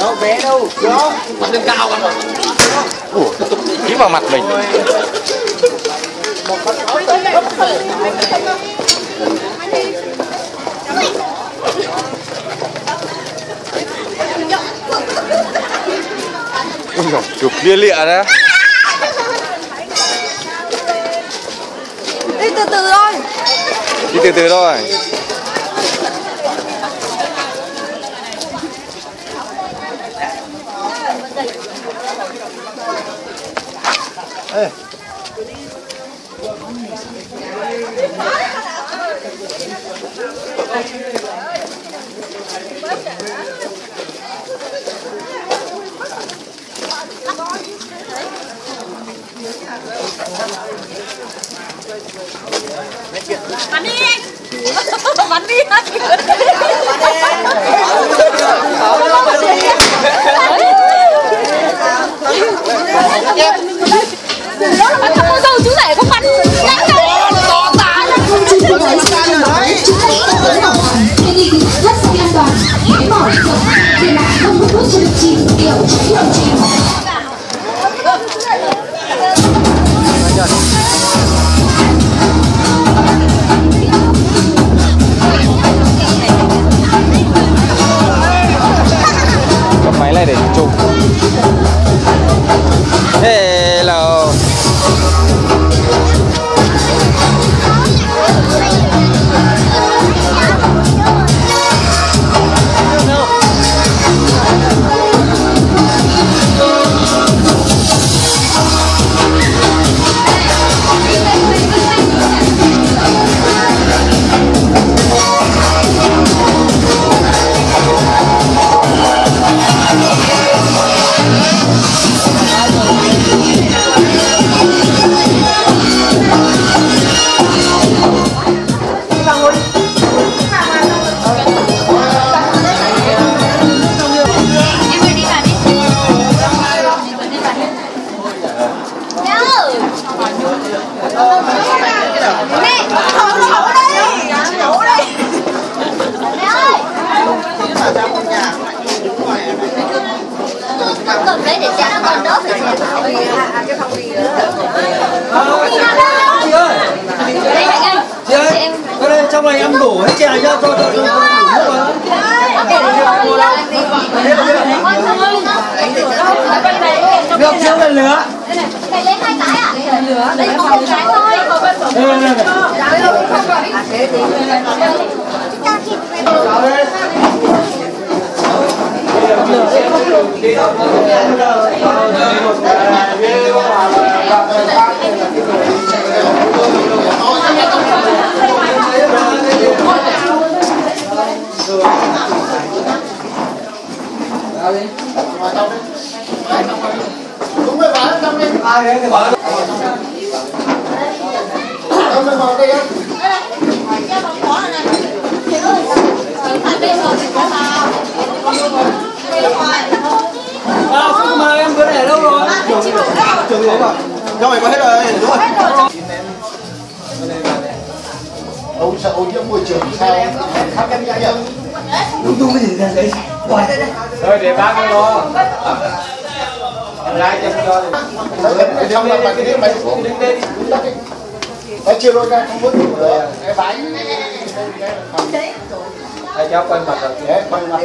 đâu bé đâu đó mặt lên cao cả Ủa, chỉ vào mặt mình. Ui dồi, chụp lia lịa đó đi từ từ thôi. Đi từ từ thôi Ê. bắn đi. Anh bắn đi. Anh Bắn thằng cô dâu chú rể không bắn Đánh To không có an toàn hãy bỏ điện thoại để lại không hút thuốc cho được chìm kiểu cháy đầu chìm máy này để chụp. Cái để đó nó còn Cái phòng gì nữa Đây mẹ chị ơi có đây trong này em đổ hết chè cho cho cho cho cho nước vào được chưa lần nữa Thầy lấy hai cái à? Lửa. Có một cái thôi. đây đây đây ai đấy thì bảo à, không mà em bữa để đâu rồi trường rồi Cho mày có hết rồi, đúng rồi. Ông sợ ô nhiễm môi trường sao? Khắp em nhá đúng đúng cái gì ra đấy? Thôi để bác nó Ra cho cho trong là cái đi Nó đôi ra không vứt được cái cháu quay mặt rồi. Quay mặt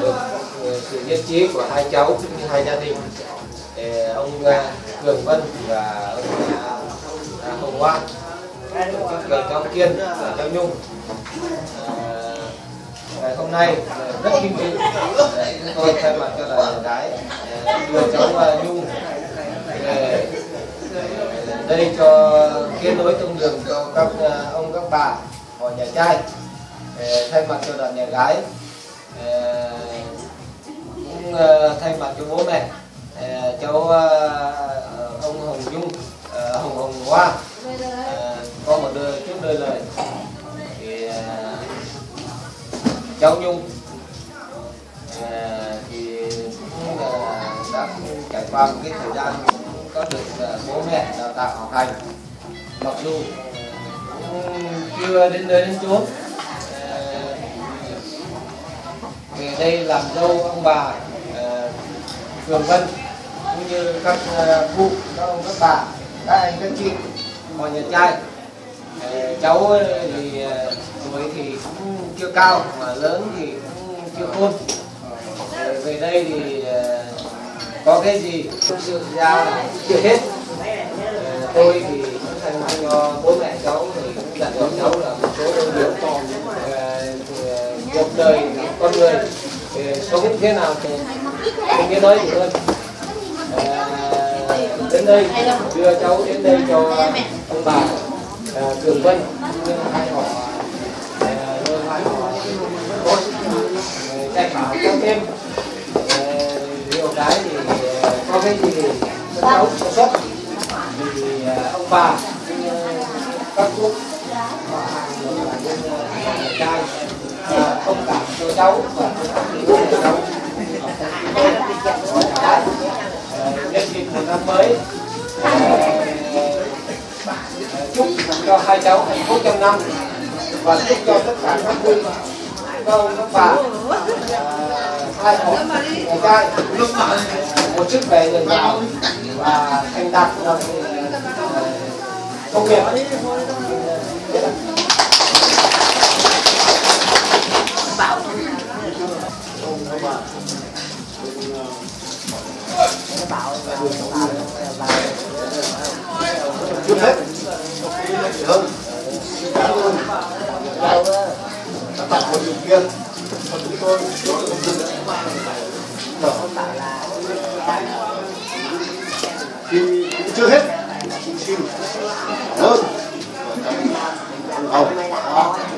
được sự nhất trí của hai cháu cũng như hai gia đình. Ông à, Cường Vân và ông à, à, Hồng Hoa các cháu Kiên và cháu Nhung. Ngày hôm nay rất vinh dự chúng tôi thay mặt cho đoàn gái đưa cháu Nhung, về đây cho kết nối thông đường cho các ông các bà, họ nhà trai. Ờ, thay mặt cho đoàn nhà gái. Ờ, cũng ờ, thay mặt cho bố mẹ. Cháu ông Hồng Dung Hồng Hồng Hoa. Có một đôi, chút đôi lời. Thì cháu Nhung. Thì cũng đã trải qua một cái thời gian cũng có được bố mẹ đào tạo học hành. Mặc dù cũng chưa đến nơi đến chốn. Về đây làm dâu ông bà ờ, Vân cũng như các ờ, cụ các ông các bà các anh các chị mọi nhà trai. Ờ, cháu thì ờ, tuổi thì cũng chưa cao mà lớn thì cũng chưa khôn. Về đây thì có cái gì cũng sự ra chưa hết. Tôi thì cũng thành cho bố mẹ cháu thì cũng dặn cho cháu là một số điều Ờ, cuộc đời con người. Sống thế nào thì mình biết nói gì à, đến đây đưa cháu đến đây cho ông bà à, Cường Vân. Hai họ ờ, hai họ con dạy bảo thêm nhiều cái thì à, có cái gì thì cháu sản xuất thì ông bà cũng các thuốc họ hàng và bên ờ, nhà trai ờ, thông xấu. Cháu và thông cháu nhân dịp một năm mới ờ, chúc cho hai cháu hạnh phúc trong năm và chúc cho tất cả các quý các ông các bà ờ, hai họ trai, một sức khỏe dồi dào và thành đạt trong ờ, công việc. Trước hết. Hơn cảm ơn các bạn điều kiện. Và chúng tôi thì cũng chưa hết cũng xin cảm ơn ông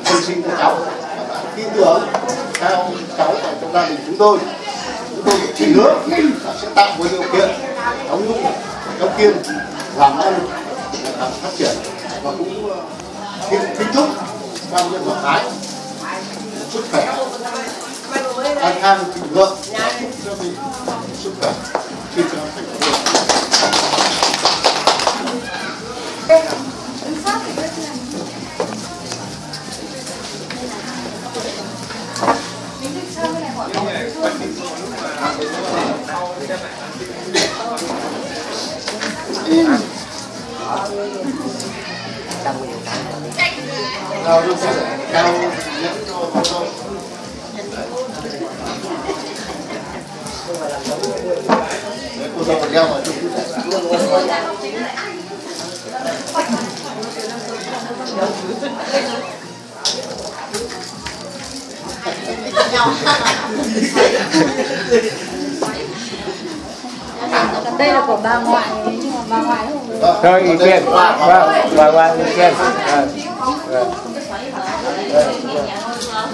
Hồng sinh của cháu. Tin tưởng theo cháu và trong gia đình chúng tôi chúng tôi chỉ hứa là sẽ tạo mọi điều kiện đóng lúc đóng Kiên làm ăn ngày phát triển và cũng ờ, kính kính chúc quan nhân và thái sức khỏe. An khang thịnh vượng chúc cho mình sức khỏe xin chào thành phố. Nào được theo dẫn cho con dâu Đấy, cô dâu đeo vào cho chú đây là của bà ngoại. Nhưng mà bà ngoại không Thôi ý kiến. Vâng, vâng, vâng, ý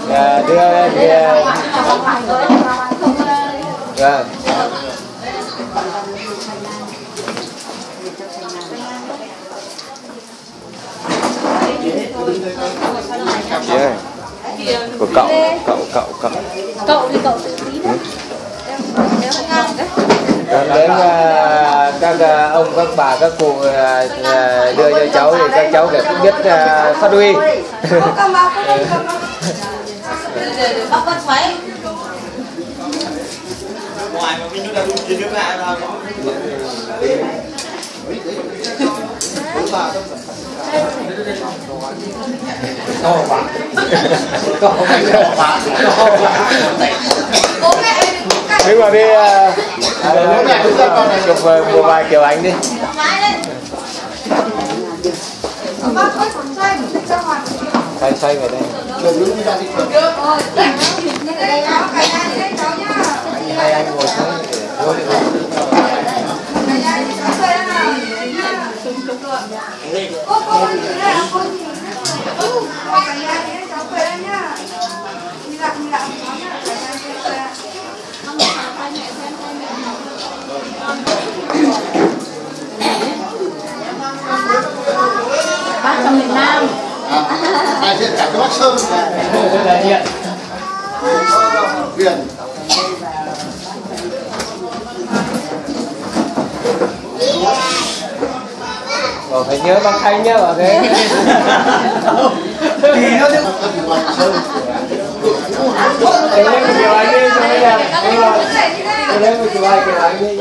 Dạ, đưa đưa vâng yeah. của cậu cậu cậu cậu. Cậu thì cậu tự tí đấy Còn đến à, các à, ông các bà các cụ à, đưa cho cháu thì các cháu phải cũng biết à, phát huy cầm vào bóc con xoáy ngoài mà mình nước là chỉ nước lại là bố mẹ Đứng vào đi chụp à, một vài kiểu ảnh đi. Xoáy lên bóc xoay xoay về đây hai anh ngồi xuống vô đi Cô cô đi ra cô đi ra. Ừ, qua cái nhà cháu quên nhá. Đi gặp đi gặp cháu nhá. bác trong miền Nam à, đại diện cả cho bác sơn? Đại diện Huyền. Bảo phải nhớ bác Thanh nhá bảo thế. Thì nó sơn. Thế lên một kiểu anh đi cho bây giờ Thế lên một kiểu anh kiểu anh đi